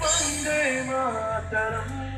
Vande Mataram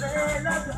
de la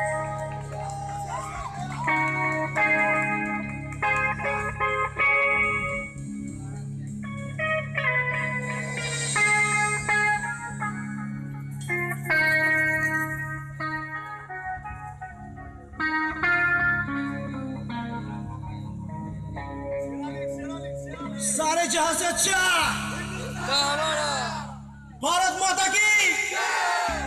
तुम्हारे जहाँ से अच्छा। भारत माता की।